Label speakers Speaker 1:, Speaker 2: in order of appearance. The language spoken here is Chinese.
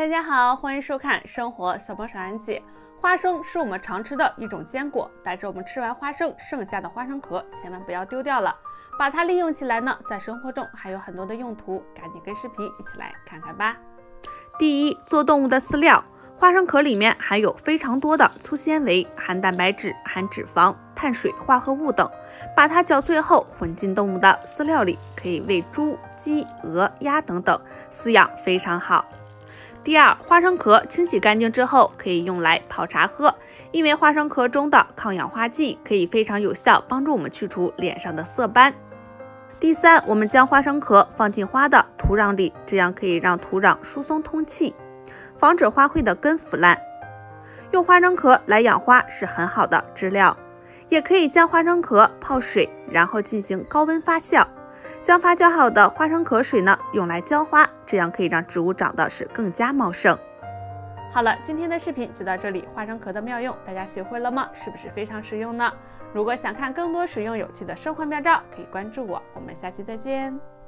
Speaker 1: 大家好，欢迎收看生活小帮手安姐。花生是我们常吃的一种坚果，但是我们吃完花生剩下的花生壳千万不要丢掉了，把它利用起来呢，在生活中还有很多的用途。赶紧跟视频一起来看看吧。第一，做动物的饲料。花生壳里面含有非常多的粗纤维，含蛋白质、含脂肪、碳水化合物等，把它搅碎后混进动物的饲料里，可以喂猪、鸡、鹅、鸭等等，饲养非常好。第二，花生壳清洗干净之后，可以用来泡茶喝，因为花生壳中的抗氧化剂可以非常有效帮助我们去除脸上的色斑。第三，我们将花生壳放进花的土壤里，这样可以让土壤疏松通气。防止花卉的根腐烂，用花生壳来养花是很好的治疗。也可以将花生壳泡水，然后进行高温发酵，将发酵好的花生壳水呢用来浇花，这样可以让植物长得是更加茂盛。好了，今天的视频就到这里，花生壳的妙用大家学会了吗？是不是非常实用呢？如果想看更多实用有趣的生活妙招，可以关注我。我们下期再见。